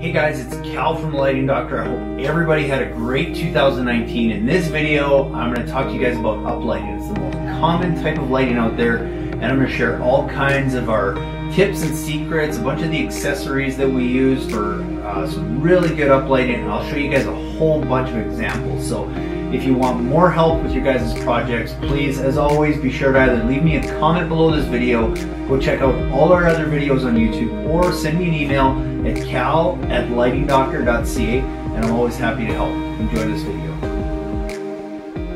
Hey guys, it's Cal from the Lighting Doctor. I hope everybody had a great 2019. In this video, I'm going to talk to you guys about uplighting. It's the most common type of lighting out there, and I'm going to share all kinds of our tips and secrets, a bunch of the accessories that we use for uh, some really good uplighting, and I'll show you guys a whole bunch of examples. So if you want more help with your guys' projects, please, as always, be sure to either leave me a comment below this video, go check out all our other videos on YouTube, or send me an email at cal at lightingdoctor.ca, and I'm always happy to help. Enjoy this video.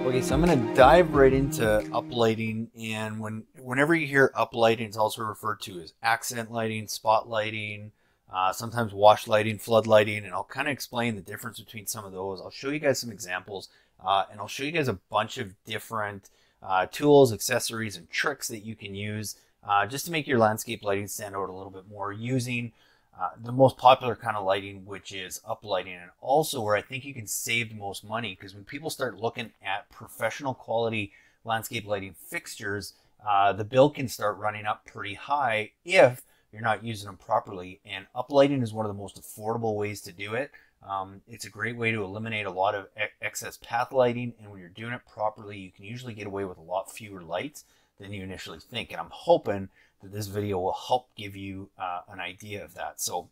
Okay, so I'm to dive right into uplighting, and when whenever you hear uplighting, it's also referred to as accent lighting, spot lighting, uh, sometimes wash lighting, flood lighting, and I'll kind of explain the difference between some of those. I'll show you guys some examples uh, and I'll show you guys a bunch of different uh, tools, accessories, and tricks that you can use uh, just to make your landscape lighting stand out a little bit more using uh, the most popular kind of lighting, which is uplighting, and also where I think you can save the most money because when people start looking at professional quality landscape lighting fixtures, uh, the bill can start running up pretty high if you're not using them properly. And uplighting is one of the most affordable ways to do it. Um, it's a great way to eliminate a lot of excess path lighting, and when you're doing it properly, you can usually get away with a lot fewer lights than you initially think. And I'm hoping that this video will help give you uh, an idea of that. So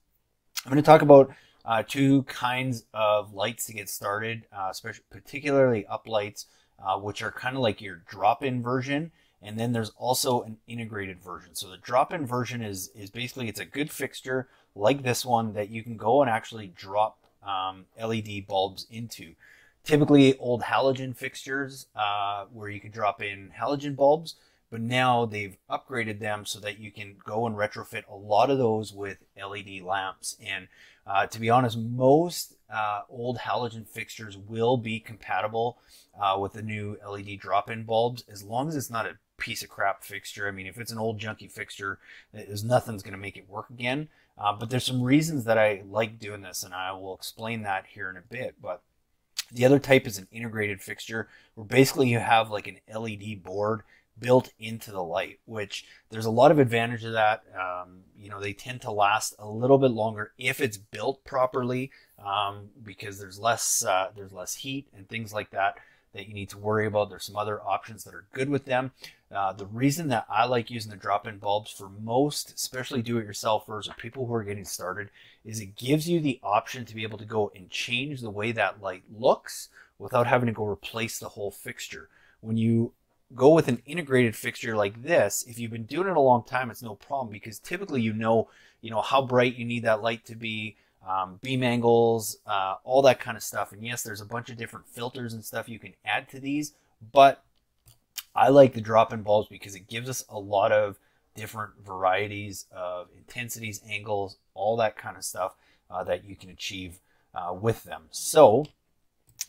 I'm going to talk about uh, two kinds of lights to get started, uh, especially particularly uplights, uh, which are kind of like your drop-in version. And then there's also an integrated version. So the drop-in version is is basically it's a good fixture like this one that you can go and actually drop um, LED bulbs into. Typically, old halogen fixtures uh, where you can drop in halogen bulbs, but now they've upgraded them so that you can go and retrofit a lot of those with LED lamps. And uh, to be honest, most uh, old halogen fixtures will be compatible uh, with the new LED drop-in bulbs as long as it's not a piece of crap fixture. I mean, if it's an old junky fixture, there's nothing's going to make it work again. Uh, but there's some reasons that I like doing this, and I will explain that here in a bit. But the other type is an integrated fixture, where basically you have like an LED board built into the light, which there's a lot of advantage to that. Um, you know, they tend to last a little bit longer if it's built properly, um, because there's less uh, there's less heat and things like that that you need to worry about. There's some other options that are good with them. Uh, the reason that I like using the drop-in bulbs for most, especially do-it-yourselfers or people who are getting started, is it gives you the option to be able to go and change the way that light looks without having to go replace the whole fixture. When you go with an integrated fixture like this, if you've been doing it a long time, it's no problem because typically you know, you know how bright you need that light to be, um, beam angles, uh, all that kind of stuff. And yes, there's a bunch of different filters and stuff you can add to these, but I like the drop-in bulbs because it gives us a lot of different varieties of intensities, angles, all that kind of stuff uh, that you can achieve uh, with them. So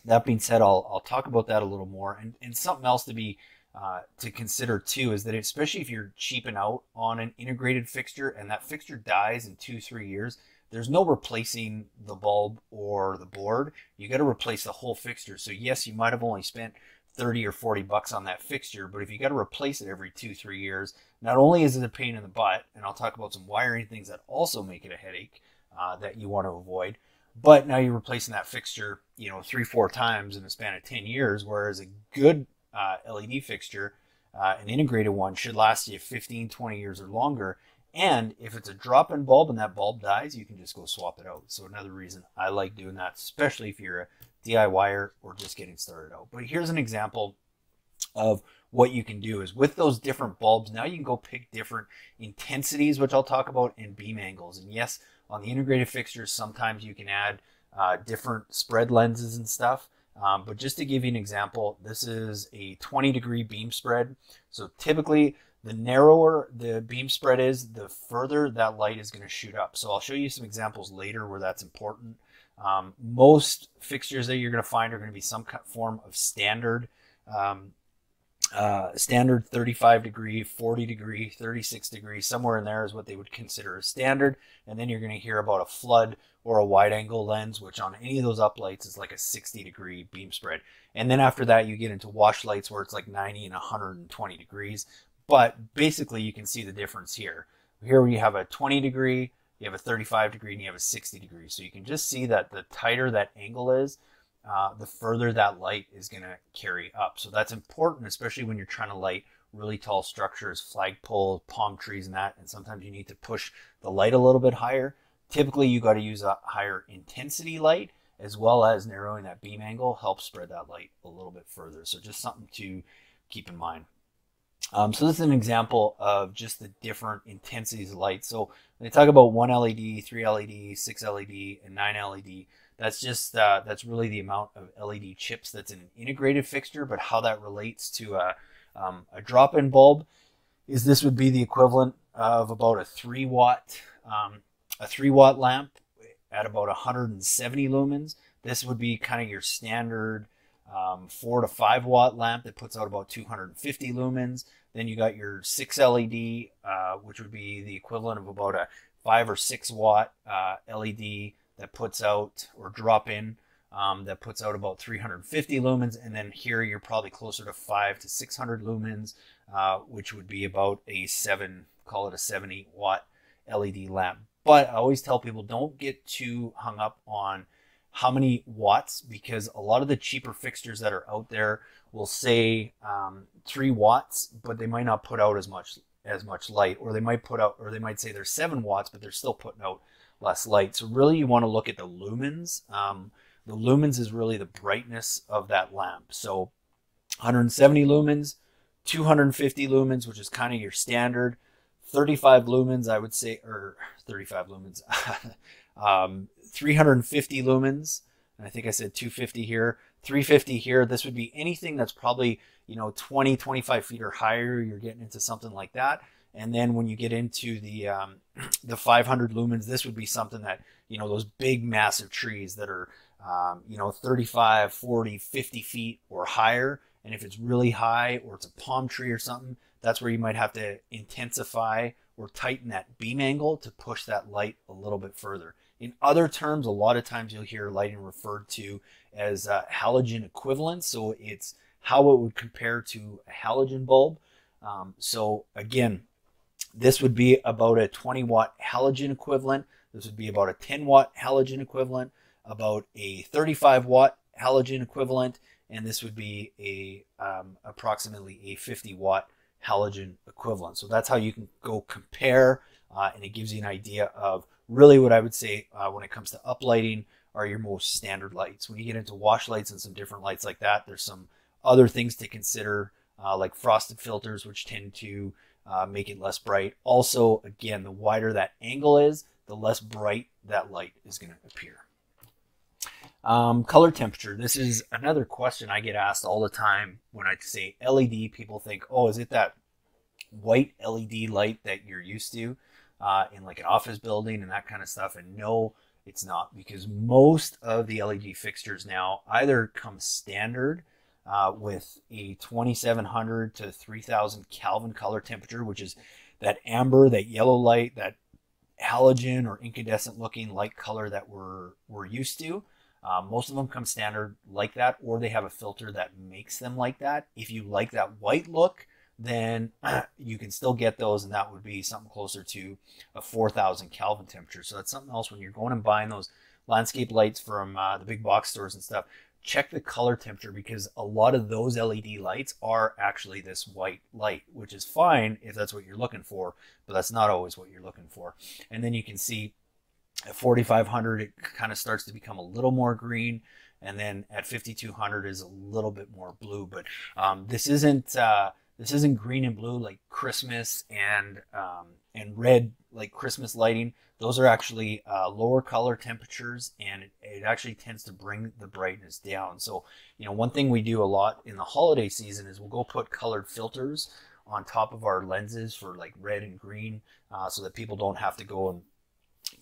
that being said, I'll, I'll talk about that a little more. And, and something else to be uh, to consider too is that especially if you're cheaping out on an integrated fixture and that fixture dies in two, three years, there's no replacing the bulb or the board. You got to replace the whole fixture. So yes, you might have only spent 30 or 40 bucks on that fixture, but if you got to replace it every two, three years, not only is it a pain in the butt, and I'll talk about some wiring things that also make it a headache uh, that you want to avoid, but now you're replacing that fixture, you know, three, four times in the span of 10 years, whereas a good uh, LED fixture, uh, an integrated one, should last you 15, 20 years or longer. And if it's a drop-in bulb and that bulb dies, you can just go swap it out. So another reason I like doing that, especially if you're a DIYer or just getting started out. But here's an example of what you can do is with those different bulbs, now you can go pick different intensities, which I'll talk about, and beam angles. And yes, on the integrated fixtures, sometimes you can add uh, different spread lenses and stuff. Um, but just to give you an example, this is a 20 degree beam spread. So typically the narrower the beam spread is, the further that light is going to shoot up. So I'll show you some examples later where that's important. Um, most fixtures that you're going to find are going to be some form of standard, um, uh, standard 35 degree, 40 degree, 36 degree, somewhere in there is what they would consider a standard. And then you're going to hear about a flood or a wide angle lens, which on any of those uplights is like a 60 degree beam spread. And then after that, you get into wash lights where it's like 90 and 120 degrees. But basically, you can see the difference here. Here we have a 20 degree, you have a 35 degree, and you have a 60 degree. So you can just see that the tighter that angle is, uh, the further that light is going to carry up. So that's important, especially when you're trying to light really tall structures, flagpoles, palm trees, and that. And sometimes you need to push the light a little bit higher. Typically, you got to use a higher intensity light as well as narrowing that beam angle helps spread that light a little bit further. So just something to keep in mind. Um, so this is an example of just the different intensities of light. So when they talk about one LED, three LED, six LED, and nine LED, that's just uh, that's really the amount of LED chips that's in an integrated fixture. But how that relates to a, um, a drop-in bulb is this would be the equivalent of about a three watt um, a three watt lamp at about 170 lumens. This would be kind of your standard um, four to five watt lamp that puts out about 250 lumens. Then you got your six LED, uh, which would be the equivalent of about a five or six watt uh, LED that puts out or drop in um, that puts out about 350 lumens. And then here you're probably closer to five to 600 lumens, uh, which would be about a seven, call it a 70 watt LED lamp. But I always tell people don't get too hung up on how many watts because a lot of the cheaper fixtures that are out there will say um, three watts, but they might not put out as much as much light, or they might put out, or they might say they're seven watts, but they're still putting out less light. So really, you want to look at the lumens. Um, the lumens is really the brightness of that lamp. So 170 lumens, 250 lumens, which is kind of your standard. 35 lumens, I would say, or 35 lumens, um, 350 lumens. And I think I said 250 here, 350 here. This would be anything that's probably, you know, 20, 25 feet or higher. You're getting into something like that. And then when you get into the um, the 500 lumens, this would be something that, you know, those big massive trees that are, um, you know, 35, 40, 50 feet or higher. And if it's really high or it's a palm tree or something, that's where you might have to intensify or tighten that beam angle to push that light a little bit further. In other terms, a lot of times you'll hear lighting referred to as uh, halogen equivalent. So it's how it would compare to a halogen bulb. Um, so again, this would be about a 20 watt halogen equivalent. This would be about a 10 watt halogen equivalent, about a 35 watt halogen equivalent, and this would be a um, approximately a 50 watt halogen equivalent. So that's how you can go compare, uh, and it gives you an idea of really what I would say uh, when it comes to uplighting are your most standard lights. When you get into wash lights and some different lights like that, there's some other things to consider, uh, like frosted filters, which tend to uh, make it less bright. Also, again, the wider that angle is, the less bright that light is going to appear. Um, color temperature. This is another question I get asked all the time when I say LED. People think, oh, is it that white LED light that you're used to uh, in like an office building and that kind of stuff? And no, it's not because most of the LED fixtures now either come standard uh, with a 2700 to 3000 Kelvin color temperature, which is that amber, that yellow light, that halogen or incandescent looking light color that we're, we're used to. Uh, most of them come standard like that, or they have a filter that makes them like that. If you like that white look, then you can still get those, and that would be something closer to a 4,000 Kelvin temperature. So that's something else when you're going and buying those landscape lights from uh, the big box stores and stuff. Check the color temperature because a lot of those LED lights are actually this white light, which is fine if that's what you're looking for, but that's not always what you're looking for. And then you can see at 4500, it kind of starts to become a little more green. And then at 5200 is a little bit more blue. But um, this isn't uh, this isn't green and blue like Christmas and um, and red like Christmas lighting. Those are actually uh, lower color temperatures, and it, it, actually tends to bring the brightness down. So, you know, one thing we do a lot in the holiday season is we'll go put colored filters on top of our lenses for like red and green, uh, so that people don't have to go and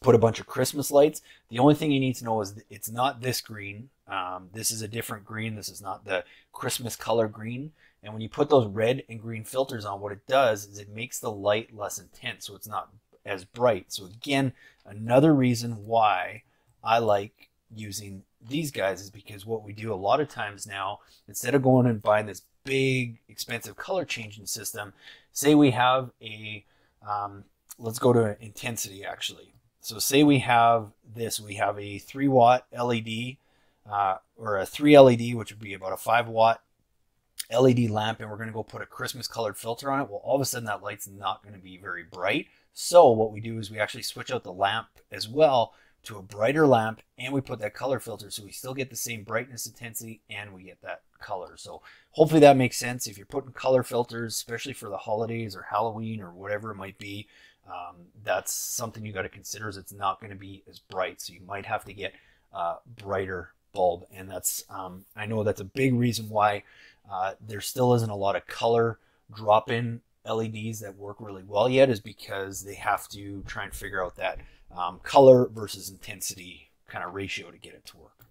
put a bunch of Christmas lights. The only thing you need to know is it's not this green. Um, this is a different green. This is not the Christmas color green. And when you put those red and green filters on, what it does is it makes the light less intense, so it's not as bright. So again, another reason why I like using these guys is because what we do a lot of times now, instead of going and buying this big expensive color changing system, say we have a, um, let's go to intensity actually so say we have this, we have a three watt LED uh, or a three LED, which would be about a five watt LED lamp, and we're going to go put a Christmas colored filter on it. Well, all of a sudden that light's not going to be very bright. So what we do is we actually switch out the lamp as well to a brighter lamp and we put that color filter so we still get the same brightness intensity and we get that color. So hopefully that makes sense. If you're putting color filters, especially for the holidays or Halloween or whatever it might be, um, that's something you got to consider is it's not going to be as bright. So you might have to get uh, brighter bulb. And that's, um, I know that's a big reason why uh, there still isn't a lot of color drop-in LEDs that work really well yet is because they have to try and figure out that um, color versus intensity kind of ratio to get it to work.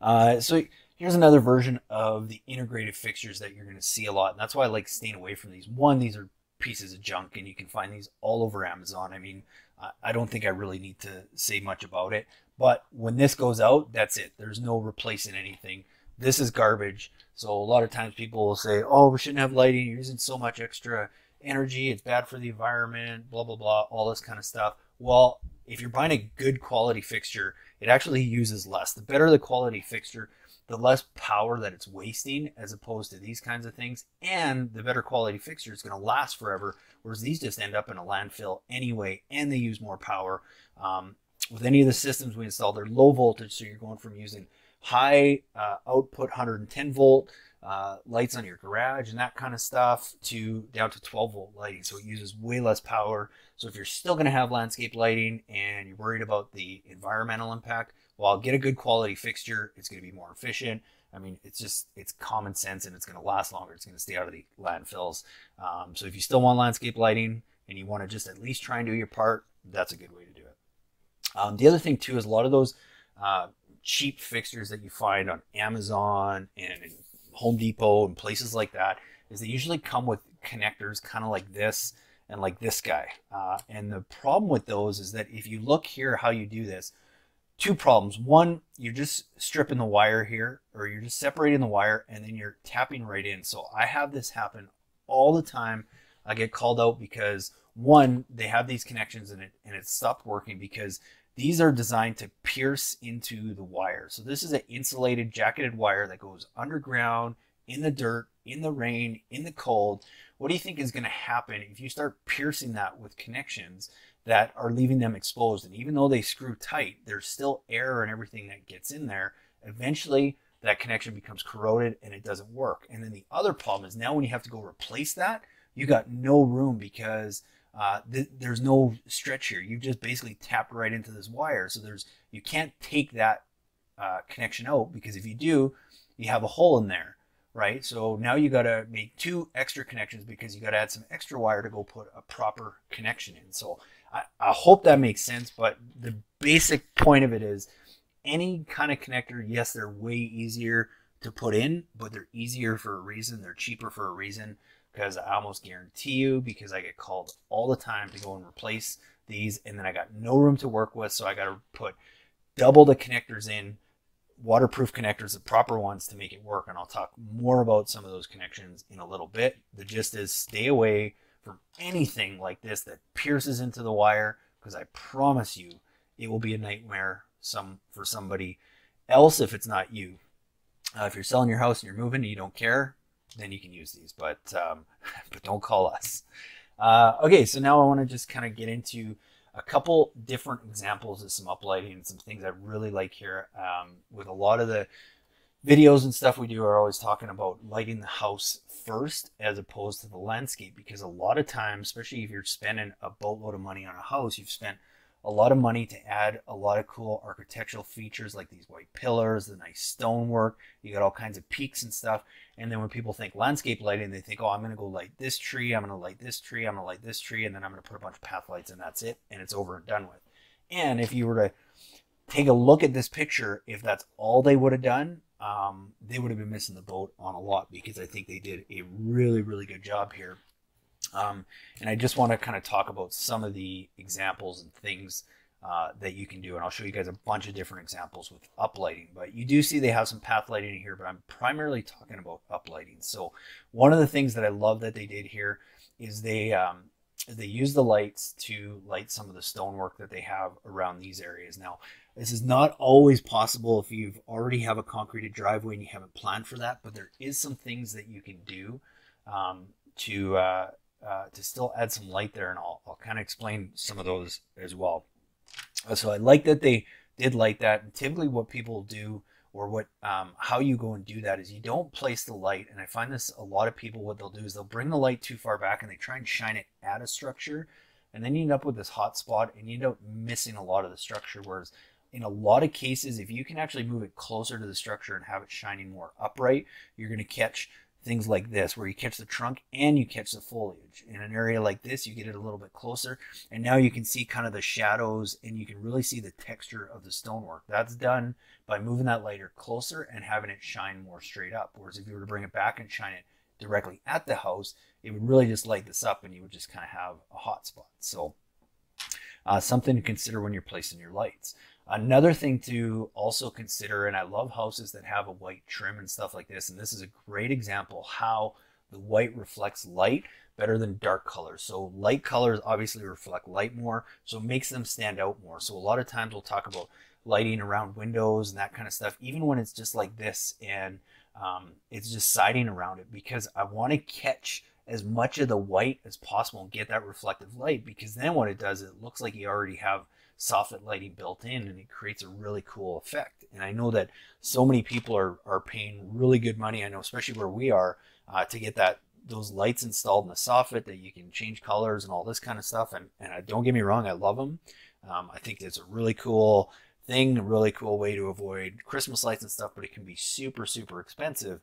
Uh, so here's another version of the integrated fixtures that you're going to see a lot. And that's why I like staying away from these. One, these are pieces of junk and you can find these all over Amazon. I mean, I don't think I really need to say much about it. But when this goes out, that's it. There's no replacing anything. This is garbage. So a lot of times people will say, oh, we shouldn't have lighting. You're using so much extra energy. It's bad for the environment, blah, blah, blah, all this kind of stuff. Well, if you're buying a good quality fixture, it actually uses less. The better the quality fixture, the less power that it's wasting as opposed to these kinds of things. And the better quality fixture is going to last forever, whereas these just end up in a landfill anyway, and they use more power. Um, with any of the systems we install, they're low voltage, so you're going from using high uh, output 110 volt uh, lights on your garage and that kind of stuff to down to 12 volt lighting. So it uses way less power. So if you're still going to have landscape lighting and you're worried about the environmental impact, well, get a good quality fixture. It's going to be more efficient. I mean, it's just, it's common sense and it's going to last longer. It's going to stay out of the landfills. Um, so if you still want landscape lighting and you want to just at least try and do your part, that's a good way to do it. Um, the other thing too is a lot of those uh, cheap fixtures that you find on Amazon and Home Depot and places like that is they usually come with connectors kind of like this and like this guy. Uh, and the problem with those is that if you look here how you do this, two problems. One, you're just stripping the wire here or you're just separating the wire and then you're tapping right in. So I have this happen all the time. I get called out because one, they have these connections and it and it stopped working because these are designed to pierce into the wire. So this is an insulated jacketed wire that goes underground, in the dirt, in the rain, in the cold. What do you think is going to happen if you start piercing that with connections that are leaving them exposed? And even though they screw tight, there's still air and everything that gets in there. Eventually, that connection becomes corroded and it doesn't work. And then the other problem is now when you have to go replace that, you got no room because uh, th there's no stretch here. You just basically tapped right into this wire. So there's you can't take that uh, connection out because if you do, you have a hole in there, right? So now you got to make two extra connections because you got to add some extra wire to go put a proper connection in. So I, I hope that makes sense. But the basic point of it is any kind of connector, yes, they're way easier to put in, but they're easier for a reason. They're cheaper for a reason because I almost guarantee you, because I get called all the time to go and replace these, and then I got no room to work with, so I got to put double the connectors in, waterproof connectors, the proper ones to make it work. And I'll talk more about some of those connections in a little bit. The gist is stay away from anything like this that pierces into the wire, because I promise you it will be a nightmare some for somebody else if it's not you. Uh, if you're selling your house and you're moving and you don't care, then you can use these, but um, but don't call us. Uh, okay, so now I want to just kind of get into a couple different examples of some uplighting and some things I really like here. Um, with a lot of the videos and stuff we do are always talking about lighting the house first as opposed to the landscape because a lot of times, especially if you're spending a boatload of money on a house, you've spent a lot of money to add a lot of cool architectural features like these white pillars, the nice stonework. You got all kinds of peaks and stuff. And then when people think landscape lighting, they think, oh, I'm going to go light this tree, I'm going to light this tree, I'm going to light this tree, and then I'm going to put a bunch of path lights and that's it. And it's over and done with. And if you were to take a look at this picture, if that's all they would have done, um, they would have been missing the boat on a lot because I think they did a really, really good job here um, and I just want to kind of talk about some of the examples and things uh, that you can do. And I'll show you guys a bunch of different examples with uplighting. But you do see they have some path lighting here, but I'm primarily talking about uplighting. So one of the things that I love that they did here is they um, they use the lights to light some of the stonework that they have around these areas. Now, this is not always possible if you've already have a concreted driveway and you haven't planned for that, but there is some things that you can do um, to uh, uh, to still add some light there, and I'll, I'll kind of explain some of those as well. Uh, so I like that they did light that, and typically what people do or what um, how you go and do that is you don't place the light and i find this a lot of people what they'll do is they'll bring the light too far back and they try and shine it at a structure and then you end up with this hot spot and you end up missing a lot of the structure whereas in a lot of cases if you can actually move it closer to the structure and have it shining more upright you're going to catch things like this where you catch the trunk and you catch the foliage. In an area like this you get it a little bit closer and now you can see kind of the shadows and you can really see the texture of the stonework. That's done by moving that lighter closer and having it shine more straight up. Whereas if you were to bring it back and shine it directly at the house it would really just light this up and you would just kind of have a hot spot. So uh, something to consider when you're placing your lights Another thing to also consider, and I love houses that have a white trim and stuff like this, and this is a great example how the white reflects light better than dark colors. So light colors obviously reflect light more, so it makes them stand out more. So a lot of times we'll talk about lighting around windows and that kind of stuff, even when it's just like this and um, it's just siding around it because I want to catch as much of the white as possible and get that reflective light because then what it does, it looks like you already have soffit lighting built in and it creates a really cool effect. And I know that so many people are, are paying really good money. I know, especially where we are, uh, to get that those lights installed in the soffit that you can change colors and all this kind of stuff. And, and uh, don't get me wrong, I love them. Um, I think it's a really cool thing, a really cool way to avoid Christmas lights and stuff, but it can be super, super expensive.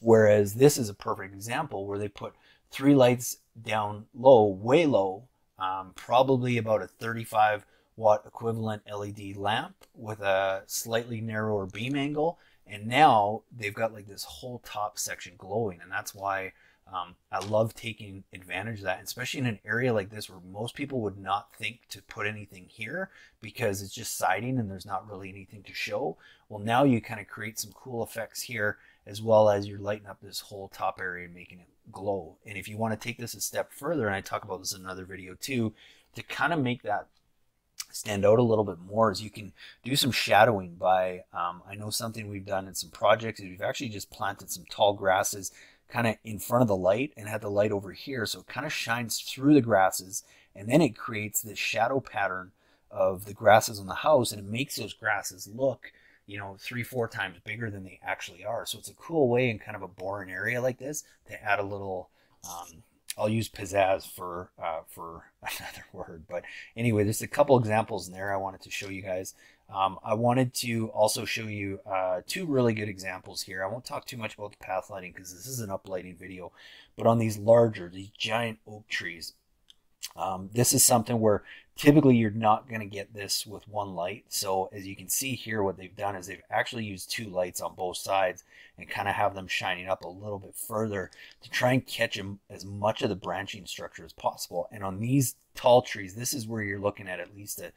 Whereas this is a perfect example where they put three lights down low, way low, um, probably about a 35 watt equivalent LED lamp with a slightly narrower beam angle. And now they've got like this whole top section glowing. And that's why um, I love taking advantage of that, especially in an area like this where most people would not think to put anything here because it's just siding and there's not really anything to show. Well, now you kind of create some cool effects here as well as you're lighting up this whole top area and making it glow. And if you want to take this a step further, and I talk about this in another video too, to kind of make that stand out a little bit more is you can do some shadowing by, um, I know something we've done in some projects is we've actually just planted some tall grasses kind of in front of the light and had the light over here. So it kind of shines through the grasses and then it creates this shadow pattern of the grasses on the house and it makes those grasses look you know, three, four times bigger than they actually are. So it's a cool way in kind of a boring area like this to add a little, um, I'll use pizzazz for, uh, for another word. But anyway, there's a couple examples in there I wanted to show you guys. Um, I wanted to also show you uh, two really good examples here. I won't talk too much about the path lighting because this is an uplighting video, but on these larger, these giant oak trees, um, this is something where typically you're not going to get this with one light. So as you can see here, what they've done is they've actually used two lights on both sides and kind of have them shining up a little bit further to try and catch as much of the branching structure as possible. And on these tall trees, this is where you're looking at at least a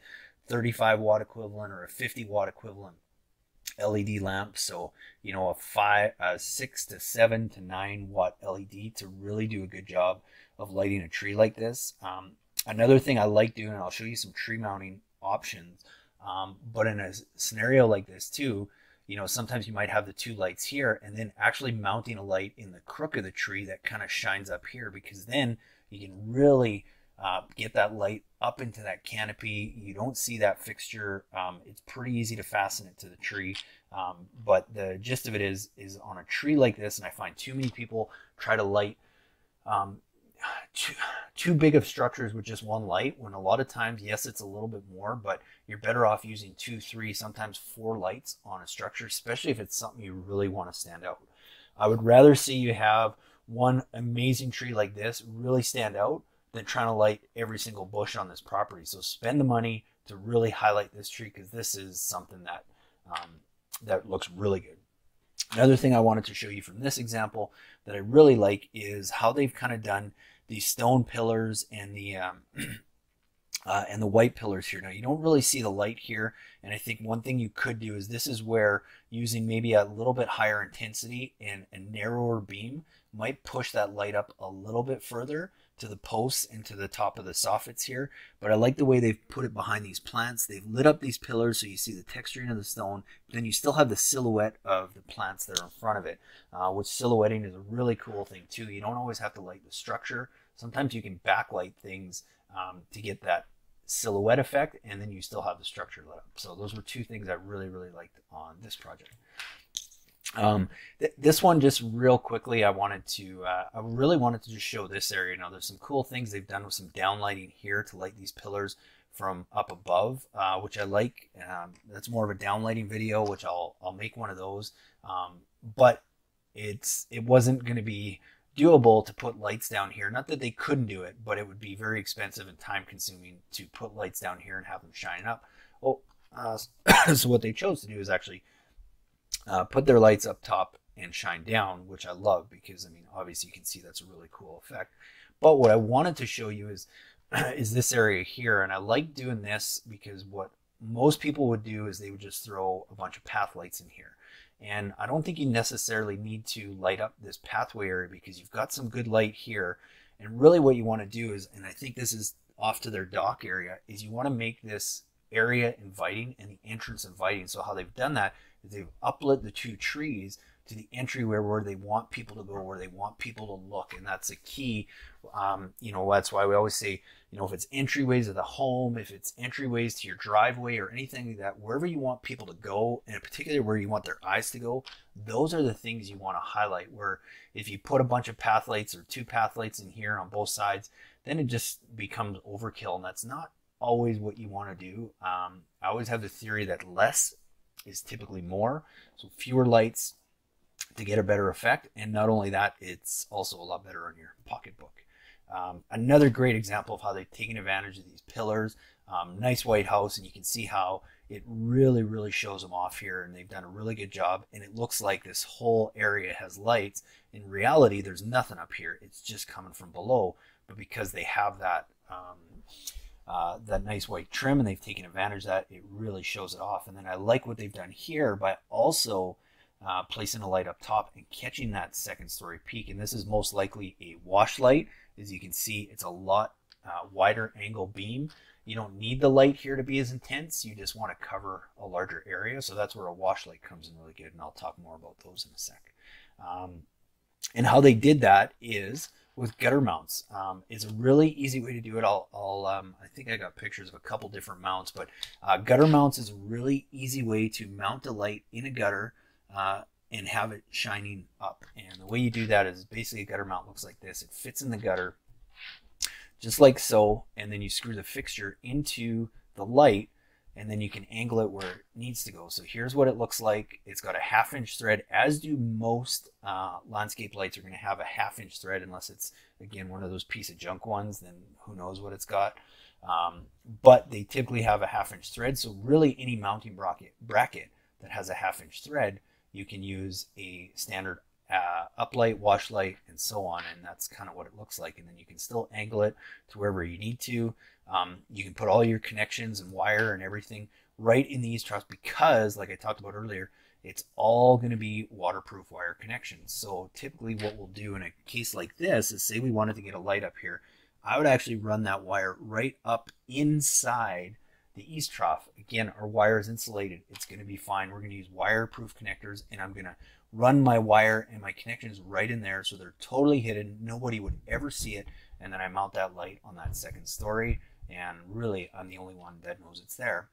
35 watt equivalent or a 50 watt equivalent LED lamp. So, you know, a five, a six to seven to nine watt LED to really do a good job of lighting a tree like this. Um, another thing I like doing, and I'll show you some tree mounting options. Um, but in a scenario like this too, you know, sometimes you might have the two lights here and then actually mounting a light in the crook of the tree that kind of shines up here because then you can really uh, get that light up into that canopy. You don't see that fixture. Um, it's pretty easy to fasten it to the tree. Um, but the gist of it is, is on a tree like this, and I find too many people try to light um, too, too big of structures with just one light when a lot of times yes it's a little bit more but you're better off using two three sometimes four lights on a structure especially if it's something you really want to stand out. I would rather see you have one amazing tree like this really stand out than trying to light every single bush on this property. So spend the money to really highlight this tree because this is something that um, that looks really good. Another thing I wanted to show you from this example that I really like is how they've kind of done these stone pillars and the um, uh, and the white pillars here. Now you don't really see the light here, and I think one thing you could do is this is where using maybe a little bit higher intensity and a narrower beam might push that light up a little bit further to the posts and to the top of the soffits here. But I like the way they've put it behind these plants. They've lit up these pillars so you see the texturing of the stone. Then you still have the silhouette of the plants that are in front of it, uh, which silhouetting is a really cool thing too. You don't always have to light the structure. Sometimes you can backlight things um, to get that silhouette effect, and then you still have the structure lit up. So those were two things I really, really liked on this project. Um, th this one just real quickly, I wanted to, uh, I really wanted to just show this area. Now there's some cool things they've done with some downlighting here to light these pillars from up above, uh, which I like. Um, that's more of a downlighting video, which I'll, I'll make one of those. Um, but it's, it wasn't going to be doable to put lights down here. Not that they couldn't do it, but it would be very expensive and time consuming to put lights down here and have them shine up. Well, uh, so what they chose to do is actually uh, put their lights up top and shine down, which I love because I mean, obviously you can see that's a really cool effect. But what I wanted to show you is is this area here, and I like doing this because what most people would do is they would just throw a bunch of path lights in here. And I don't think you necessarily need to light up this pathway area because you've got some good light here. And really what you want to do is, and I think this is off to their dock area, is you want to make this area inviting and the entrance inviting. So how they've done that is they've uplit the two trees to the entryway where they want people to go, where they want people to look, and that's a key. Um, you know, that's why we always say, you know, if it's entryways of the home, if it's entryways to your driveway or anything like that, wherever you want people to go, and particularly where you want their eyes to go, those are the things you want to highlight. Where if you put a bunch of path lights or two path lights in here on both sides, then it just becomes overkill, and that's not always what you want to do. Um, I always have the theory that less is typically more. So fewer lights to get a better effect. And not only that, it's also a lot better on your pocketbook. Um, another great example of how they've taken advantage of these pillars. Um, nice white house, and you can see how it really, really shows them off here, and they've done a really good job. And it looks like this whole area has lights. In reality, there's nothing up here. It's just coming from below. But because they have that um, uh, that nice white trim and they've taken advantage of that. It really shows it off. And then I like what they've done here by also uh, placing a light up top and catching that second story peak. And this is most likely a wash light. As you can see, it's a lot uh, wider angle beam. You don't need the light here to be as intense. You just want to cover a larger area. So that's where a wash light comes in really good. And I'll talk more about those in a sec. Um, and how they did that is with gutter mounts. Um, it's a really easy way to do it. I'll, I'll um, I think I got pictures of a couple different mounts, but uh, gutter mounts is a really easy way to mount a light in a gutter uh, and have it shining up. And the way you do that is basically a gutter mount looks like this. It fits in the gutter just like so, and then you screw the fixture into the light and then you can angle it where it needs to go. So here's what it looks like. It's got a half inch thread, as do most uh, landscape lights are going to have a half inch thread, unless it's, again, one of those piece of junk ones, then who knows what it's got. Um, but they typically have a half inch thread. So really any mounting bracket, bracket that has a half inch thread, you can use a standard uh, uplight, wash light, and so on. And that's kind of what it looks like. And then you can still angle it to wherever you need to. Um, you can put all your connections and wire and everything right in these troughs because, like I talked about earlier, it's all going to be waterproof wire connections. So typically what we'll do in a case like this is say we wanted to get a light up here. I would actually run that wire right up inside the eavestrough. Again, our wire is insulated. It's going to be fine. We're going to use wireproof connectors and I'm going to run my wire and my connections right in there so they're totally hidden. Nobody would ever see it. And then I mount that light on that second story and really I'm the only one that knows it's there.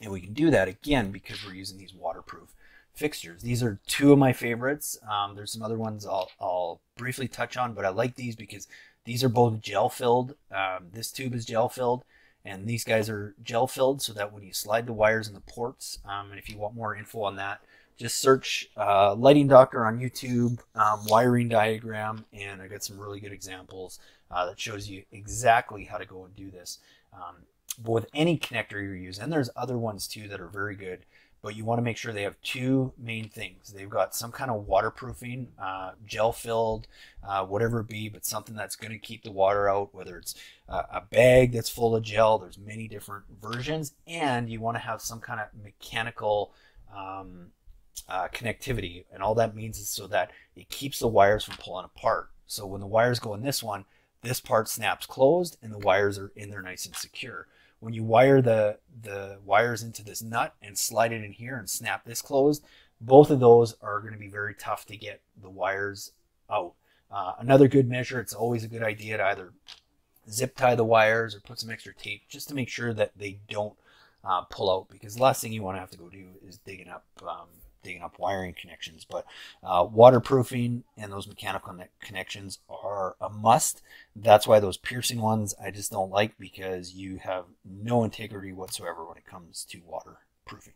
And we can do that again because we're using these waterproof fixtures. These are two of my favorites. Um, there's some other ones I'll, I'll, briefly touch on, but I like these because these are both gel filled. Um, this tube is gel filled and these guys are gel filled so that when you slide the wires in the ports, um, and if you want more info on that, just search uh, Lighting Doctor on YouTube, um, wiring diagram, and I got some really good examples uh, that shows you exactly how to go and do this. Um, but with any connector you're using, and there's other ones too that are very good, but you want to make sure they have two main things. They've got some kind of waterproofing, uh, gel filled, uh, whatever it be, but something that's going to keep the water out, whether it's uh, a bag that's full of gel, there's many different versions, and you want to have some kind of mechanical um, uh, connectivity. And all that means is so that it keeps the wires from pulling apart. So when the wires go in this one, this part snaps closed and the wires are in there nice and secure. When you wire the, the wires into this nut and slide it in here and snap this closed, both of those are going to be very tough to get the wires out. Uh, another good measure, it's always a good idea to either zip tie the wires or put some extra tape just to make sure that they don't uh, pull out because the last thing you want to have to go do is digging up um, digging up wiring connections. But uh, waterproofing and those mechanical connections are a must. That's why those piercing ones I just don't like because you have no integrity whatsoever when it comes to waterproofing.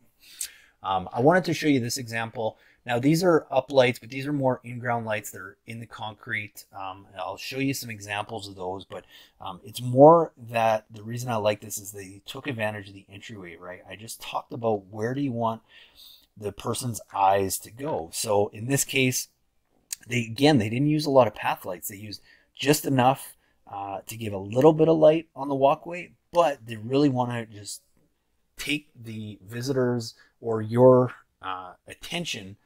Um, I wanted to show you this example. Now these are up lights, but these are more in-ground lights that are in the concrete. Um, I'll show you some examples of those, but um, it's more that the reason I like this is they took advantage of the entryway, right? I just talked about where do you want the person's eyes to go. So in this case, they again, they didn't use a lot of path lights. They used just enough uh, to give a little bit of light on the walkway, but they really want to just take the visitors or your uh, attention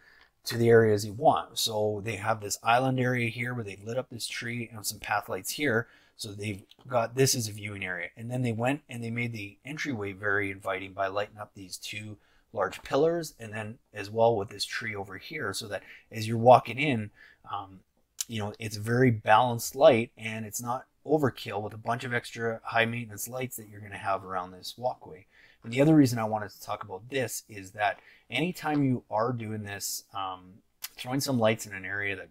to the areas you want. So they have this island area here where they lit up this tree and some path lights here. So they've got this as a viewing area. And then they went and they made the entryway very inviting by lighting up these two large pillars and then as well with this tree over here so that as you're walking in, um, you know, it's very balanced light and it's not overkill with a bunch of extra high maintenance lights that you're going to have around this walkway. And the other reason I wanted to talk about this is that anytime you are doing this, um, throwing some lights in an area that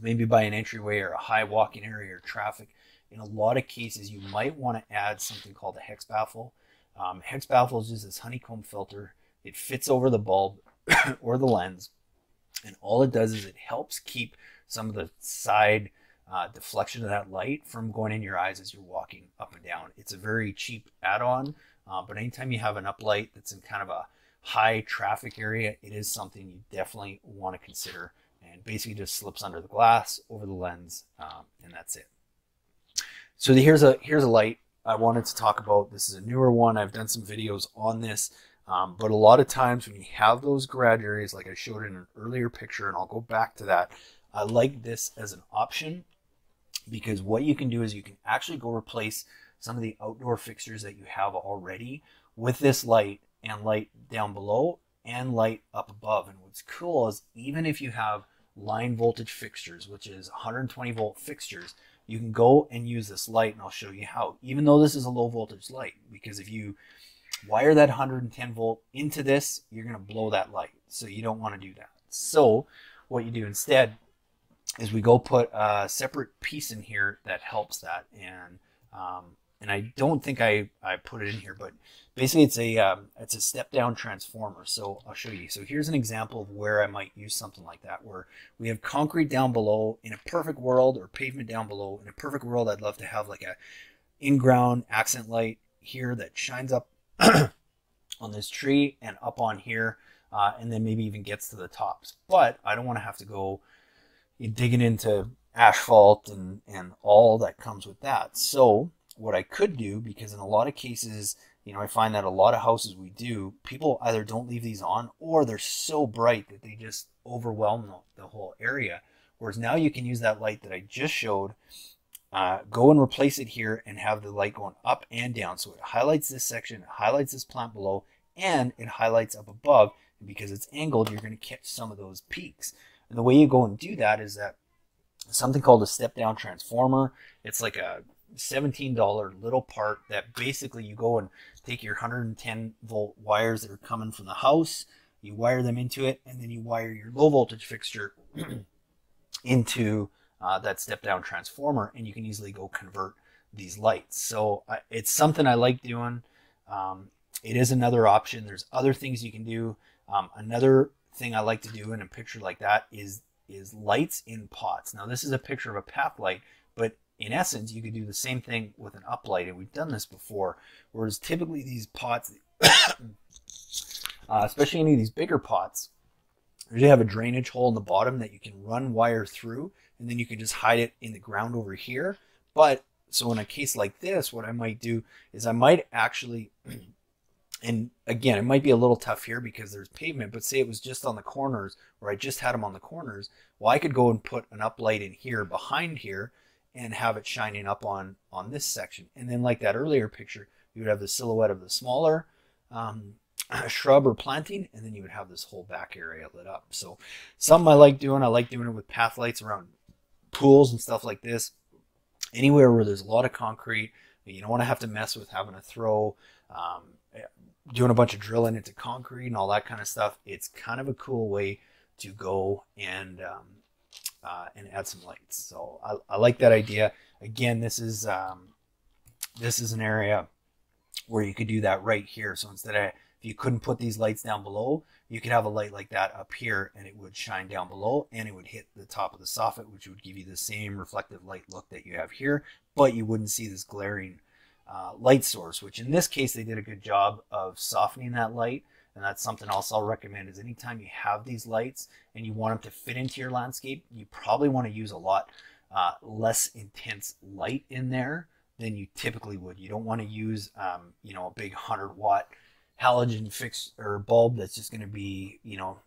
maybe by an entryway or a high walking area or traffic, in a lot of cases, you might want to add something called a hex baffle. Um, hex baffle is just this honeycomb filter. It fits over the bulb or the lens. And all it does is it helps keep some of the side uh, deflection of that light from going in your eyes as you're walking up and down. It's a very cheap add-on, uh, but anytime you have an uplight that's in kind of a high traffic area, it is something you definitely want to consider. And basically just slips under the glass, over the lens, um, and that's it. So here's a here's a light I wanted to talk about. This is a newer one. I've done some videos on this. Um, but a lot of times when you have those garage areas, like I showed in an earlier picture, and I'll go back to that, I like this as an option because what you can do is you can actually go replace some of the outdoor fixtures that you have already with this light and light down below and light up above. And what's cool is even if you have line voltage fixtures, which is 120 volt fixtures, you can go and use this light and I'll show you how, even though this is a low voltage light, because if you wire that 110 volt into this, you're going to blow that light. So you don't want to do that. So what you do instead is we go put a separate piece in here that helps that. And um, and I don't think I, I put it in here, but basically it's a um, it's a step down transformer. So I'll show you. So here's an example of where I might use something like that, where we have concrete down below in a perfect world or pavement down below. In a perfect world, I'd love to have like a in-ground accent light here that shines up on this tree and up on here, uh, and then maybe even gets to the tops. But I don't want to have to go digging into asphalt and, and all that comes with that. So what I could do, because in a lot of cases, you know, I find that a lot of houses we do, people either don't leave these on or they're so bright that they just overwhelm the, the whole area. Whereas now you can use that light that I just showed, uh, go and replace it here and have the light going up and down. So it highlights this section, it highlights this plant below, and it highlights up above. And because it's angled, you're going to catch some of those peaks. And the way you go and do that is that something called a step down transformer. It's like a $17 little part that basically you go and take your 110 volt wires that are coming from the house, you wire them into it, and then you wire your low voltage fixture into uh, that step down transformer, and you can easily go convert these lights. So uh, it's something I like doing. Um, it is another option. There's other things you can do. Um, another thing I like to do in a picture like that is is lights in pots. Now this is a picture of a path light, but in essence, you could do the same thing with an uplight, and we've done this before. Whereas typically these pots, uh, especially any of these bigger pots, you have a drainage hole in the bottom that you can run wire through, and then you can just hide it in the ground over here. But so in a case like this, what I might do is I might actually, and again, it might be a little tough here because there's pavement, but say it was just on the corners, or I just had them on the corners. Well, I could go and put an uplight in here behind here and have it shining up on on this section. And then like that earlier picture, you would have the silhouette of the smaller um, shrub or planting, and then you would have this whole back area lit up. So something I like doing, I like doing it with path lights around pools and stuff like this. Anywhere where there's a lot of concrete, you don't want to have to mess with having to throw, um, doing a bunch of drilling into concrete and all that kind of stuff. It's kind of a cool way to go and um, uh, and add some lights. So I, I, like that idea. Again, this is um, this is an area where you could do that right here. So instead of if you couldn't put these lights down below, you could have a light like that up here and it would shine down below and it would hit the top of the soffit, which would give you the same reflective light look that you have here, but you wouldn't see this glaring uh, light source, which in this case, they did a good job of softening that light. And that's something else I'll recommend is anytime you have these lights and you want them to fit into your landscape, you probably want to use a lot uh, less intense light in there than you typically would. You don't want to use, um, you know, a big 100 watt halogen fix or bulb that's just going to be, you know,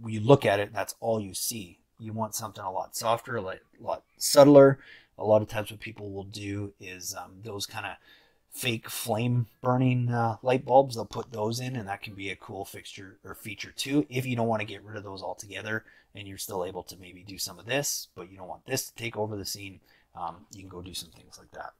when you look at it, that's all you see. You want something a lot softer, a lot, a lot subtler. A lot of times, what people will do is um, those kind of fake flame burning uh, light bulbs. They'll put those in, and that can be a cool fixture or feature too. If you don't want to get rid of those altogether, and you're still able to maybe do some of this, but you don't want this to take over the scene, um, you can go do some things like that.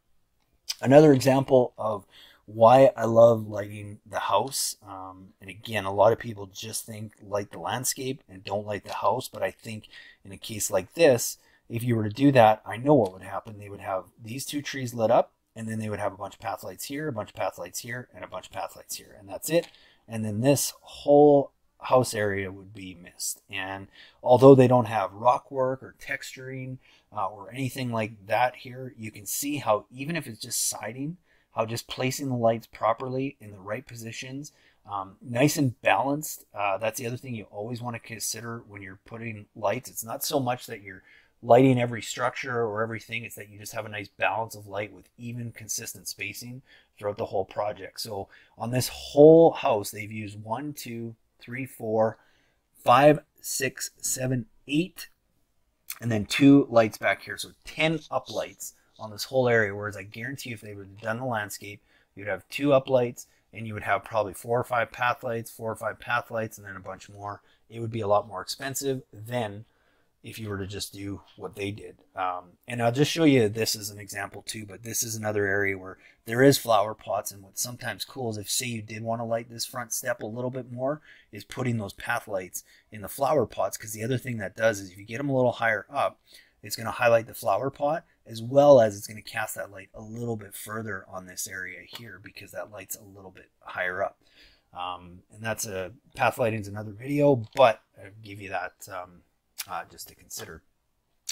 Another example of why I love lighting the house. Um, and again, a lot of people just think light the landscape and don't light the house. But I think in a case like this, if you were to do that, I know what would happen. They would have these two trees lit up, and then they would have a bunch of path lights here, a bunch of path lights here, and a bunch of path lights here, and that's it. And then this whole house area would be missed. And although they don't have rock work or texturing uh, or anything like that here, you can see how even if it's just siding, how just placing the lights properly in the right positions, um, nice and balanced. Uh, that's the other thing you always want to consider when you're putting lights. It's not so much that you're lighting every structure or everything, it's that you just have a nice balance of light with even consistent spacing throughout the whole project. So on this whole house, they've used one, two, three, four, five, six, seven, eight, and then two lights back here. So 10 uplights on this whole area. Whereas I guarantee you, if they would have done the landscape, you'd have two uplights and you would have probably four or five path lights, four or five path lights, and then a bunch more. It would be a lot more expensive than if you were to just do what they did. Um, and I'll just show you this as an example too, but this is another area where there is flower pots. And what's sometimes cool is if say you did want to light this front step a little bit more is putting those path lights in the flower pots. Cause the other thing that does is if you get them a little higher up, it's going to highlight the flower pot as well as it's going to cast that light a little bit further on this area here because that light's a little bit higher up. Um, and that's a path lighting is another video, but I'll give you that um, uh, just to consider.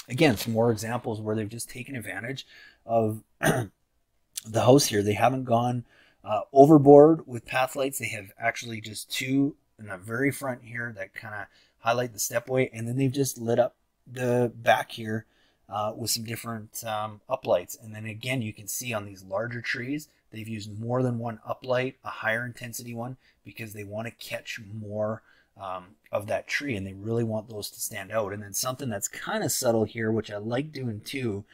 Again, some more examples where they've just taken advantage of the house here. They haven't gone uh, overboard with path lights. They have actually just two in the very front here that kind of highlight the stepway, and then they've just lit up the back here uh, with some different um, uplights. And then again, you can see on these larger trees, they've used more than one uplight, a higher intensity one, because they want to catch more um, of that tree and they really want those to stand out. And then something that's kind of subtle here, which I like doing too,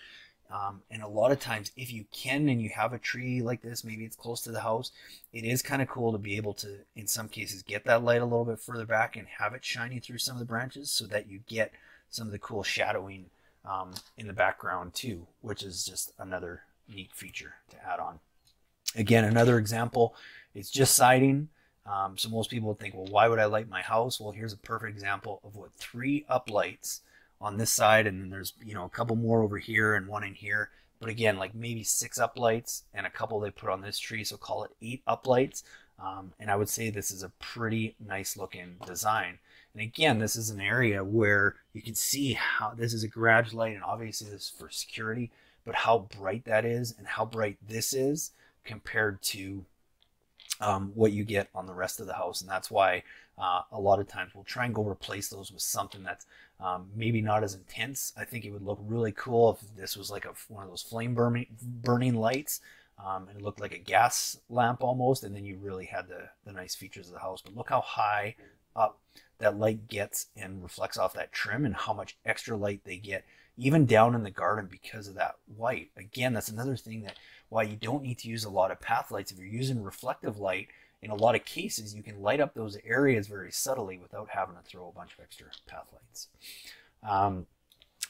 um, and a lot of times, if you can and you have a tree like this, maybe it's close to the house, it is kind of cool to be able to, in some cases, get that light a little bit further back and have it shining through some of the branches so that you get some of the cool shadowing um, in the background too, which is just another neat feature to add on. Again, another example, it's just siding. Um, so most people would think, well, why would I light my house? Well, here's a perfect example of what three uplights on this side, and then there's you know a couple more over here and one in here. But again, like maybe six uplights and a couple they put on this tree, so call it eight uplights. Um, and I would say this is a pretty nice looking design. And again, this is an area where you can see how this is a garage light, and obviously this is for security, but how bright that is and how bright this is compared to um, what you get on the rest of the house. And that's why uh, a lot of times we'll try and go replace those with something that's um, maybe not as intense. I think it would look really cool if this was like a, one of those flame burning, burning lights. Um, and it looked like a gas lamp almost, and then you really had the, the nice features of the house. But look how high up that light gets and reflects off that trim and how much extra light they get even down in the garden because of that white. Again, that's another thing that why you don't need to use a lot of path lights. If you're using reflective light, in a lot of cases, you can light up those areas very subtly without having to throw a bunch of extra path lights. Um,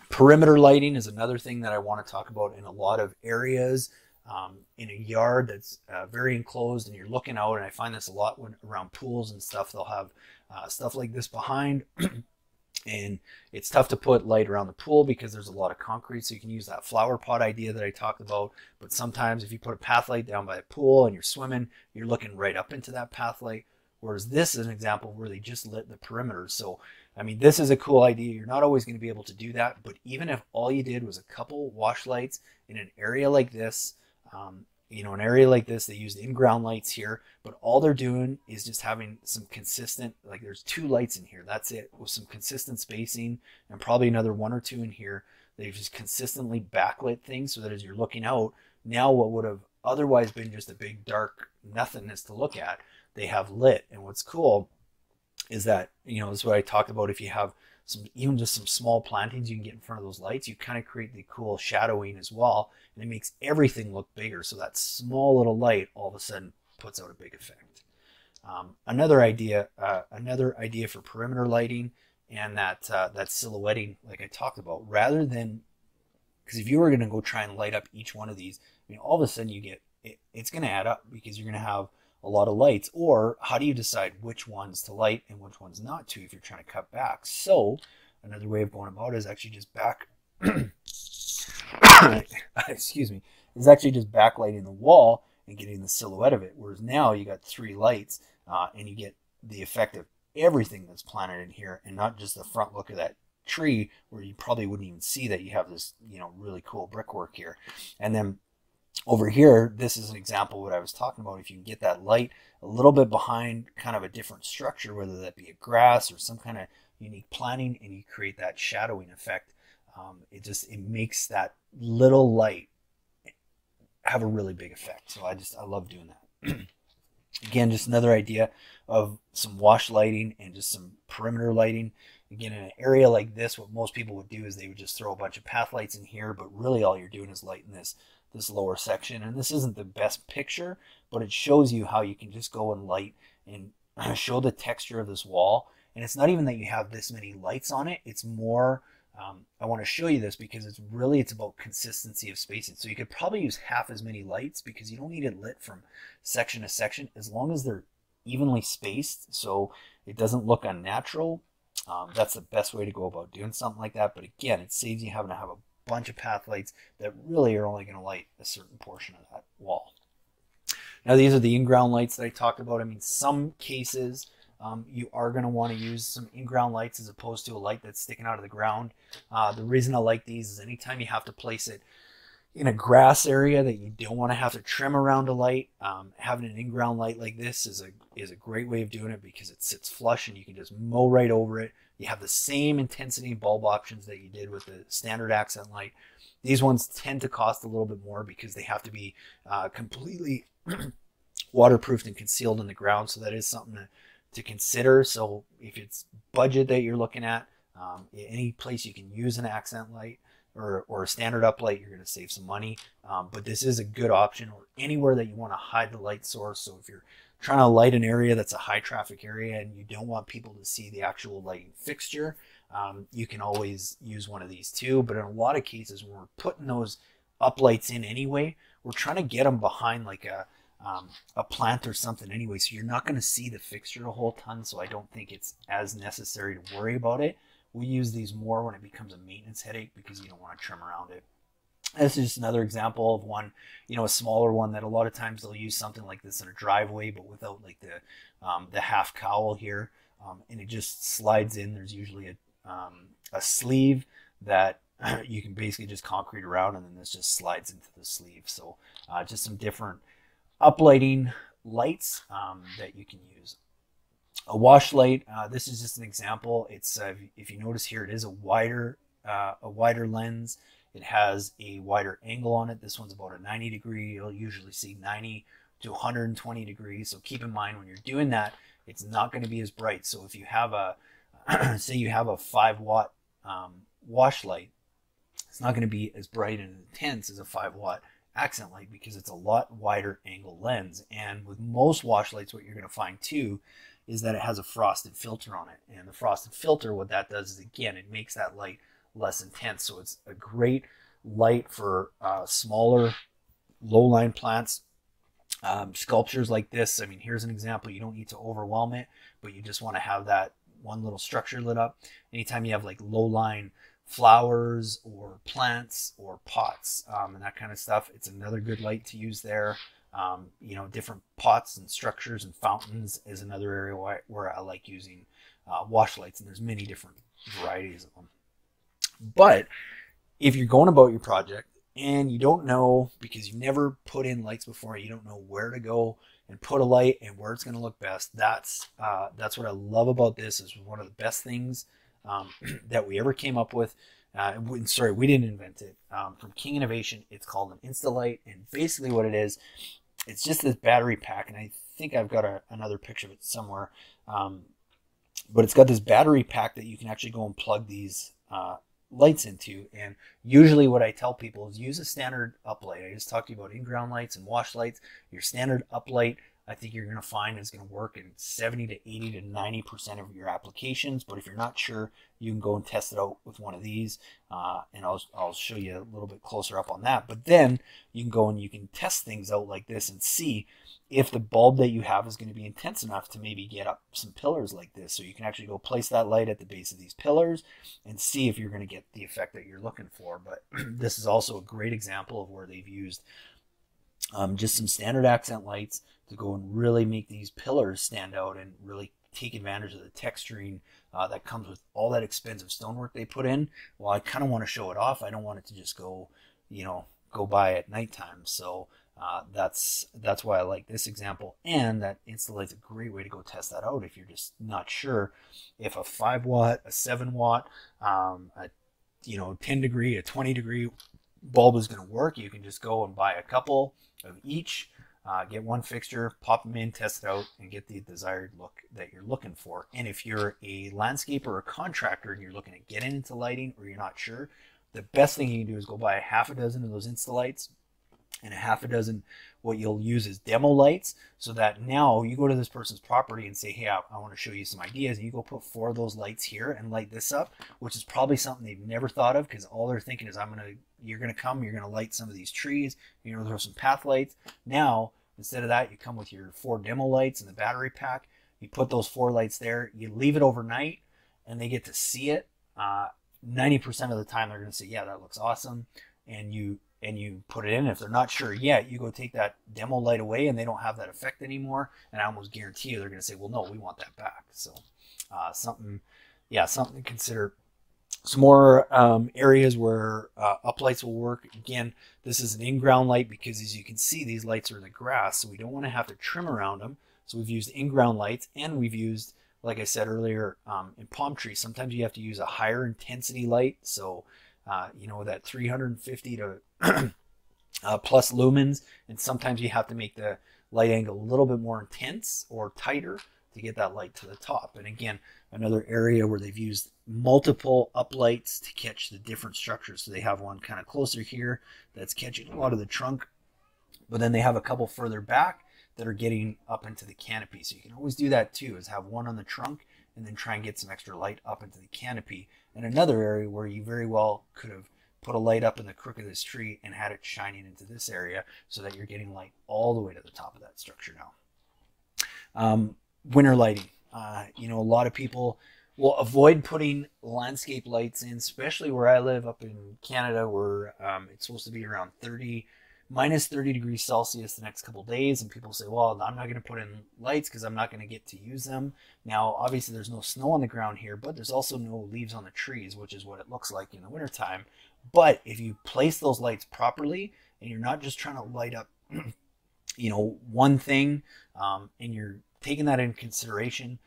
perimeter lighting is another thing that I want to talk about in a lot of areas. Um, in a yard that's uh, very enclosed and you're looking out, and I find this a lot when around pools and stuff, they'll have uh, stuff like this behind. and it's tough to put light around the pool because there's a lot of concrete so you can use that flower pot idea that I talked about. But sometimes if you put a path light down by a pool and you're swimming you're looking right up into that path light. Whereas this is an example where they just lit the perimeter. So I mean this is a cool idea. You're not always going to be able to do that but even if all you did was a couple wash lights in an area like this um, you know, an area like this, they use in-ground lights here, but all they're doing is just having some consistent, like there's two lights in here. That's it with some consistent spacing and probably another one or two in here. They've just consistently backlit things so that as you're looking out, now what would have otherwise been just a big dark nothingness to look at, they have lit. And what's cool is that, you know, this is what I talked about. If you have some even just some small plantings you can get in front of those lights, you kind of create the cool shadowing as well, and it makes everything look bigger. So that small little light all of a sudden puts out a big effect. Um, another idea, uh, another idea for perimeter lighting and that uh, that silhouetting, like I talked about, rather than because if you were going to go try and light up each one of these, I mean, all of a sudden you get it, it's going to add up because you're going to have a lot of lights or how do you decide which ones to light and which ones not to if you're trying to cut back? So another way of going about it is actually just back excuse me is actually just backlighting the wall and getting the silhouette of it whereas now you got three lights uh, and you get the effect of everything that's planted in here and not just the front look of that tree where you probably wouldn't even see that you have this you know really cool brickwork here. And then over here, this is an example of what I was talking about. If you can get that light a little bit behind kind of a different structure, whether that be a grass or some kind of unique planting, and you create that shadowing effect, um, it just it makes that little light have a really big effect. So I just I love doing that. Again, just another idea of some wash lighting and just some perimeter lighting. Again, in an area like this, what most people would do is they would just throw a bunch of path lights in here, but really all you're doing is lighting this this lower section. And this isn't the best picture, but it shows you how you can just go and light and show the texture of this wall. And it's not even that you have this many lights on it. It's more, um, I want to show you this because it's really, it's about consistency of spacing. So you could probably use half as many lights because you don't need it lit from section to section as long as they're evenly spaced. So it doesn't look unnatural. Um, that's the best way to go about doing something like that. But again, it saves you having to have a bunch of path lights that really are only going to light a certain portion of that wall. Now these are the in-ground lights that I talked about. I mean, some cases um, you are going to want to use some in-ground lights as opposed to a light that's sticking out of the ground. Uh, the reason I like these is anytime you have to place it in a grass area that you don't want to have to trim around a light, um, having an in-ground light like this is a is a great way of doing it because it sits flush and you can just mow right over it. You have the same intensity bulb options that you did with the standard accent light. These ones tend to cost a little bit more because they have to be uh, completely waterproofed and concealed in the ground. So that is something to, to consider. So if it's budget that you're looking at, um, any place you can use an accent light or, or a standard uplight, you're going to save some money. Um, but this is a good option or anywhere that you want to hide the light source. So if you're trying to light an area that's a high traffic area and you don't want people to see the actual lighting fixture, um, you can always use one of these too. But in a lot of cases, when we're putting those uplights in anyway, we're trying to get them behind like a um, a plant or something anyway. So you're not going to see the fixture a whole ton. So I don't think it's as necessary to worry about it. We use these more when it becomes a maintenance headache because you don't want to trim around it. This is just another example of one, you know, a smaller one that a lot of times they'll use something like this in a driveway, but without like the um, the half cowl here, um, and it just slides in. There's usually a um, a sleeve that you can basically just concrete around, and then this just slides into the sleeve. So uh, just some different uplighting lights um, that you can use. A wash light. Uh, this is just an example. It's uh, if you notice here, it is a wider uh, a wider lens. It has a wider angle on it. This one's about a 90 degree. You'll usually see 90 to 120 degrees. So keep in mind when you're doing that, it's not going to be as bright. So if you have a, say you have a five watt um, wash light, it's not going to be as bright and intense as a five watt accent light because it's a lot wider angle lens. And with most wash lights, what you're going to find too is that it has a frosted filter on it. And the frosted filter, what that does is again, it makes that light less intense. So it's a great light for uh, smaller low line plants. Um, sculptures like this, I mean, here's an example. You don't need to overwhelm it, but you just want to have that one little structure lit up. Anytime you have like low line flowers or plants or pots um, and that kind of stuff, it's another good light to use there. Um, you know, different pots and structures and fountains is another area where I, where I like using uh, wash lights, and there's many different varieties of them. But if you're going about your project and you don't know because you've never put in lights before, you don't know where to go and put a light and where it's going to look best. That's uh, that's what I love about this. Is one of the best things um, that we ever came up with. Uh, sorry, we didn't invent it. Um, from King Innovation, it's called an Instalight, and basically what it is, it's just this battery pack, and I think I've got a, another picture of it somewhere. Um, but it's got this battery pack that you can actually go and plug these uh, lights into. And usually, what I tell people is use a standard uplight. I just talked to you about in-ground lights and wash lights. Your standard uplight, I think you're going to find is going to work in 70 to 80 to 90 percent of your applications. But if you're not sure, you can go and test it out with one of these, uh, and I'll I'll show you a little bit closer up on that. But then you can go and you can test things out like this and see if the bulb that you have is going to be intense enough to maybe get up some pillars like this. So you can actually go place that light at the base of these pillars and see if you're going to get the effect that you're looking for. But this is also a great example of where they've used um, just some standard accent lights to go and really make these pillars stand out and really take advantage of the texturing uh, that comes with all that expensive stonework they put in. Well, I kind of want to show it off. I don't want it to just go, you know, go by at nighttime. So uh, that's that's why I like this example, and that Instalight's a great way to go test that out if you're just not sure if a five watt, a seven watt, um, a you know 10 degree, a 20 degree bulb is going to work. You can just go and buy a couple of each, uh, get one fixture, pop them in, test it out, and get the desired look that you're looking for. And if you're a landscaper or a contractor and you're looking to get into lighting or you're not sure, the best thing you can do is go buy a half a dozen of those Instalights and a half a dozen what you'll use is demo lights so that now you go to this person's property and say hey I, I want to show you some ideas and you go put four of those lights here and light this up which is probably something they've never thought of because all they're thinking is i'm gonna you're gonna come you're gonna light some of these trees you're gonna throw some path lights. Now instead of that you come with your four demo lights and the battery pack you put those four lights there you leave it overnight and they get to see it uh, 90% of the time they're going to say yeah that looks awesome and you and you put it in. If they're not sure yet, you go take that demo light away and they don't have that effect anymore. And I almost guarantee you they're going to say, well, no, we want that back. So uh, something, yeah, something to consider. Some more um, areas where uh, uplights will work. Again, this is an in-ground light because as you can see, these lights are in the grass, so we don't want to have to trim around them. So we've used in-ground lights and we've used, like I said earlier, um, in palm trees, sometimes you have to use a higher intensity light. So uh, you know, that 350 to uh, plus lumens. And sometimes you have to make the light angle a little bit more intense or tighter to get that light to the top. And again, another area where they've used multiple uplights to catch the different structures. So they have one kind of closer here that's catching a lot of the trunk, but then they have a couple further back that are getting up into the canopy. So you can always do that too, is have one on the trunk and then try and get some extra light up into the canopy. And another area where you very well could have put a light up in the crook of this tree and had it shining into this area so that you're getting light all the way to the top of that structure now. Um, winter lighting. Uh, you know, a lot of people will avoid putting landscape lights in, especially where I live up in Canada, where um, it's supposed to be around 30 minus 30 degrees Celsius the next couple days, and people say, well, I'm not going to put in lights because I'm not going to get to use them. Now, obviously, there's no snow on the ground here, but there's also no leaves on the trees, which is what it looks like in the wintertime. But if you place those lights properly, and you're not just trying to light up, you know, one thing, um, and you're taking that in consideration,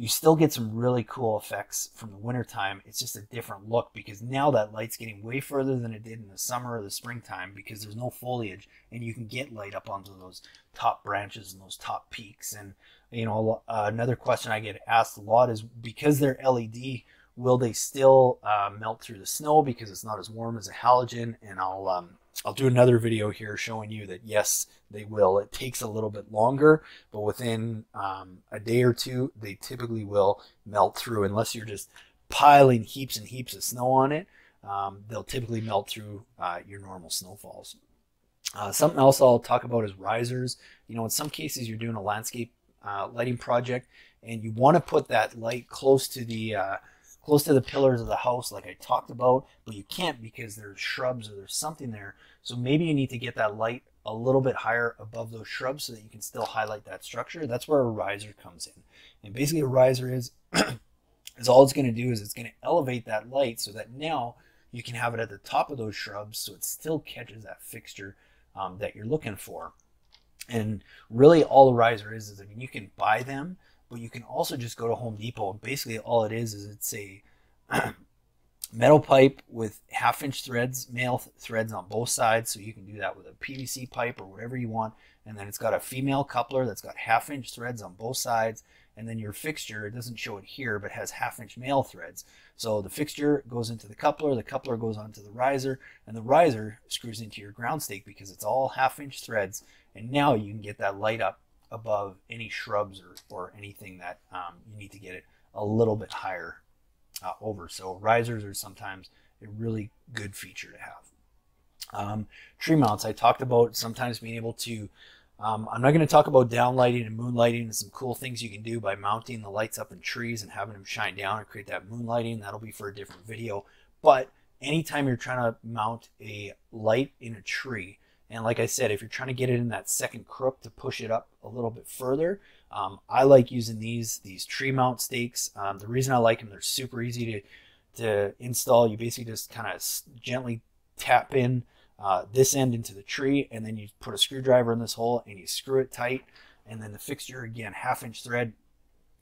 you still get some really cool effects from the wintertime. It's just a different look because now that light's getting way further than it did in the summer or the springtime because there's no foliage and you can get light up onto those top branches and those top peaks. And, you know, uh, another question I get asked a lot is because they're LED, will they still uh, melt through the snow because it's not as warm as a halogen? And I'll, um, I'll do another video here showing you that yes, they will. It takes a little bit longer, but within um, a day or two, they typically will melt through unless you're just piling heaps and heaps of snow on it. Um, they'll typically melt through uh, your normal snowfalls. Uh, something else I'll talk about is risers. You know, in some cases, you're doing a landscape uh, lighting project and you want to put that light close to the uh, close to the pillars of the house like I talked about, but you can't because there's shrubs or there's something there. So maybe you need to get that light a little bit higher above those shrubs so that you can still highlight that structure. That's where a riser comes in. And basically a riser is, is all it's going to do is it's going to elevate that light so that now you can have it at the top of those shrubs so it still catches that fixture um, that you're looking for. And really all a riser is, is I mean, you can buy them, but you can also just go to Home Depot and basically all it is is it's a metal pipe with half inch threads, male th threads on both sides. So you can do that with a PVC pipe or whatever you want. And then it's got a female coupler that's got half inch threads on both sides. And then your fixture, it doesn't show it here, but has half inch male threads. So the fixture goes into the coupler, the coupler goes onto the riser, and the riser screws into your ground stake because it's all half inch threads. And now you can get that light up above any shrubs or, or anything that um, you need to get it a little bit higher uh, over. So risers are sometimes a really good feature to have. Um, tree mounts, I talked about sometimes being able to, um, I'm not going to talk about downlighting and moonlighting and some cool things you can do by mounting the lights up in trees and having them shine down and create that moonlighting. That'll be for a different video. But anytime you're trying to mount a light in a tree, and like I said, if you're trying to get it in that second crook to push it up a little bit further, um, I like using these these tree mount stakes. Um, the reason I like them, they're super easy to to install. You basically just kind of gently tap in uh, this end into the tree, and then you put a screwdriver in this hole and you screw it tight. And then the fixture again, half inch thread,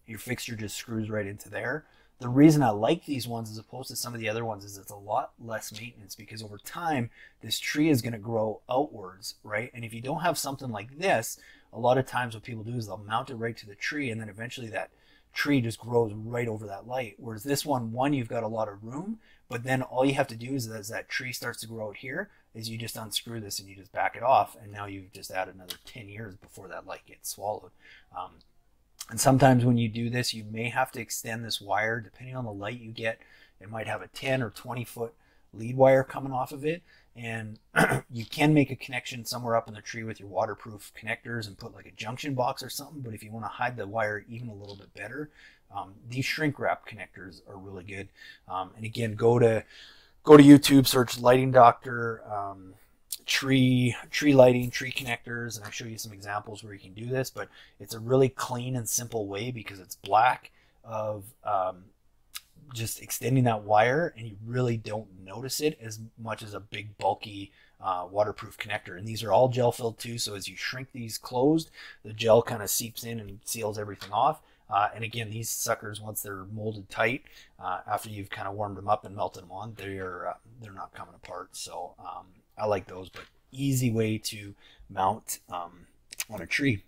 your fixture just screws right into there. The reason I like these ones as opposed to some of the other ones is it's a lot less maintenance because over time this tree is going to grow outwards, right? And if you don't have something like this, a lot of times what people do is they'll mount it right to the tree and then eventually that tree just grows right over that light. Whereas this one, one, you've got a lot of room, but then all you have to do is as that tree starts to grow out here, is you just unscrew this and you just back it off, and now you've just added another 10 years before that light gets swallowed. Um, and sometimes when you do this, you may have to extend this wire depending on the light you get. It might have a 10 or 20 foot lead wire coming off of it. And you can make a connection somewhere up in the tree with your waterproof connectors and put like a junction box or something. But if you want to hide the wire even a little bit better, um, these shrink wrap connectors are really good. Um, and again, go to go to YouTube, search Lighting Doctor. Um, tree tree lighting, tree connectors, and I'll show you some examples where you can do this, but it's a really clean and simple way because it's black of um, just extending that wire and you really don't notice it as much as a big bulky uh, waterproof connector. And these are all gel filled too, so as you shrink these closed, the gel kind of seeps in and seals everything off. Uh, and again, these suckers, once they're molded tight, uh, after you've kind of warmed them up and melted them on, they're uh, they're not coming apart. So um, I like those, but easy way to mount um, on a tree.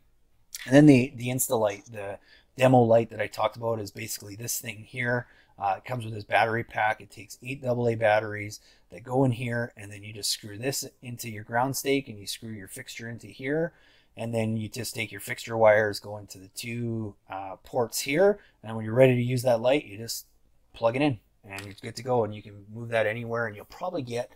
And then the, the Instalight, the demo light that I talked about is basically this thing here. Uh, it comes with this battery pack. It takes eight AA batteries that go in here, and then you just screw this into your ground stake, and you screw your fixture into here, and then you just take your fixture wires, go into the two uh, ports here, and when you're ready to use that light, you just plug it in, and it's good to go, and you can move that anywhere, and you'll probably get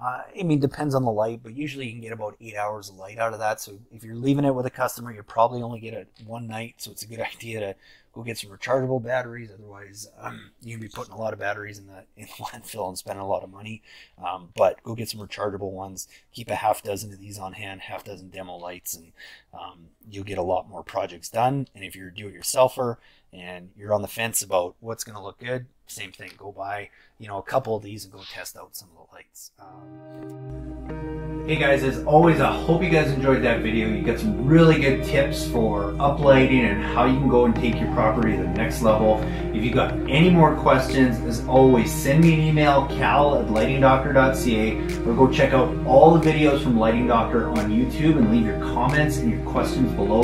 uh, I mean, depends on the light, but usually you can get about eight hours of light out of that. So if you're leaving it with a customer, you're probably only get it one night. So it's a good idea to go get some rechargeable batteries. Otherwise, um, you can be putting a lot of batteries in the, in the landfill and spending a lot of money. Um, but go get some rechargeable ones. Keep a half dozen of these on hand, half dozen demo lights, and um, you'll get a lot more projects done. And if you're a do-it-yourselfer and you're on the fence about what's going to look good, same thing. Go buy, you know, a couple of these and go test out some of the lights. Um, Hey guys, as always, I hope you guys enjoyed that video. You got some really good tips for uplighting and how you can go and take your property to the next level. If you got any more questions, as always, send me an email, cal at lightingdoctor.ca, or go check out all the videos from Lighting Doctor on YouTube and leave your comments and your questions below.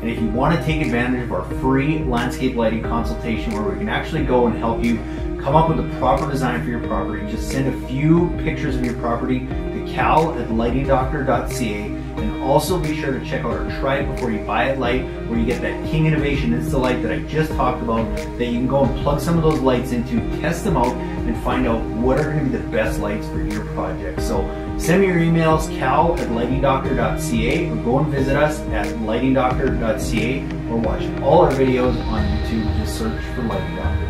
And if you want to take advantage of our free landscape lighting consultation where we can actually go and help you come up with a proper design for your property, just send a few pictures of your property to cal at lightingdoctor.ca and also be sure to check out our try it before you buy it light where you get that King Innovation Insta light that I just talked about that you can go and plug some of those lights into, test them out and find out what are going to be the best lights for your project. So send me your emails cal at lightingdoctor.ca or go and visit us at lightingdoctor.ca or watch all our videos on YouTube. Just search for Lighting Doctor.